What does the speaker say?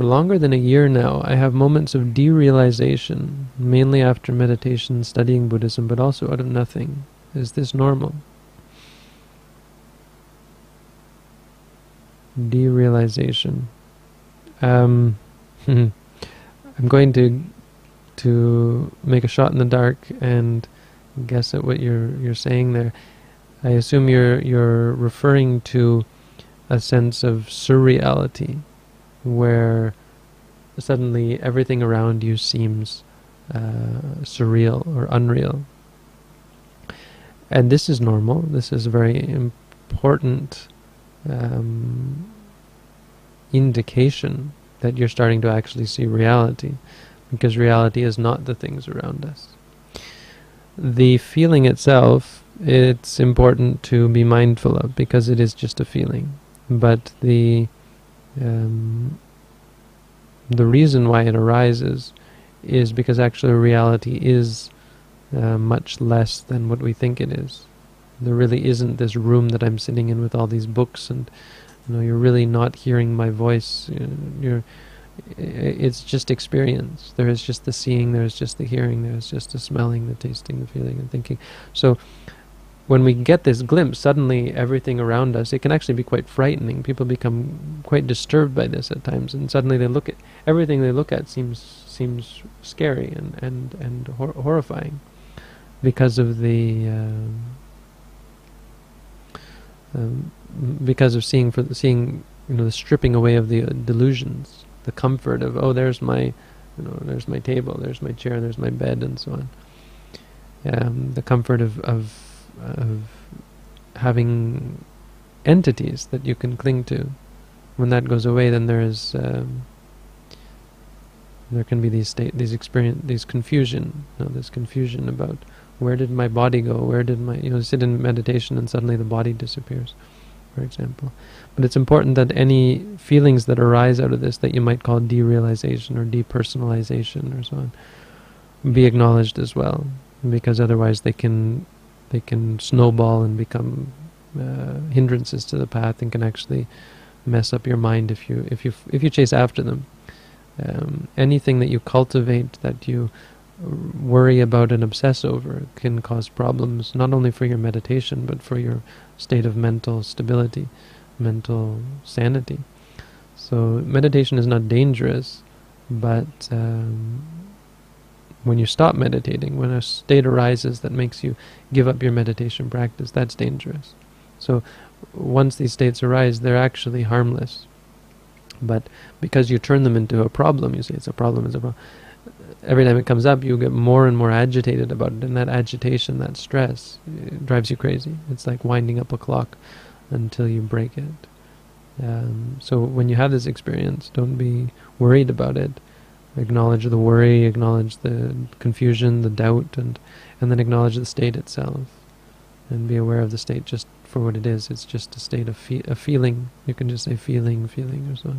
For longer than a year now, I have moments of derealization, mainly after meditation, studying Buddhism, but also out of nothing. Is this normal? Derealization. Um, I'm going to to make a shot in the dark and guess at what you're you're saying there. I assume you're you're referring to a sense of surreality, where suddenly everything around you seems uh, surreal or unreal. And this is normal. This is a very important um, indication that you're starting to actually see reality, because reality is not the things around us. The feeling itself, it's important to be mindful of, because it is just a feeling. But the um, the reason why it arises is because actually reality is uh, much less than what we think it is. There really isn't this room that I'm sitting in with all these books, and you know, you're really not hearing my voice. You're, it's just experience. There is just the seeing, there is just the hearing, there is just the smelling, the tasting, the feeling, and thinking. So when we get this glimpse, suddenly everything around us, it can actually be quite frightening. People become quite disturbed by this at times, and suddenly they look at everything they look at seems seems scary and and and hor horrifying because of the. Um, um, because of seeing for seeing you know the stripping away of the uh, delusions, the comfort of oh there's my you know there's my table, there's my chair, there's my bed, and so on. Um, the comfort of of having entities that you can cling to. When that goes away, then there is um, there can be these state these experience these confusion, you know, this confusion about where did my body go? Where did my, you know, sit in meditation and suddenly the body disappears, for example. But it's important that any feelings that arise out of this that you might call derealization or depersonalization or so on be acknowledged as well, because otherwise they can they can snowball and become uh, hindrances to the path and can actually mess up your mind if you if you if you chase after them. Um, anything that you cultivate that you worry about and obsess over can cause problems not only for your meditation but for your state of mental stability, mental sanity. So meditation is not dangerous, but um, when you stop meditating, when a state arises that makes you give up your meditation practice, that's dangerous. So once these states arise, they're actually harmless. But because you turn them into a problem, you say it's a problem, it's a problem every time it comes up, you get more and more agitated about it, and that agitation, that stress, drives you crazy. It's like winding up a clock until you break it. Um, so when you have this experience, don't be worried about it. Acknowledge the worry, acknowledge the confusion, the doubt, and and then acknowledge the state itself, and be aware of the state just for what it is. It's just a state of fe- a feeling. You can just say feeling, feeling, or so.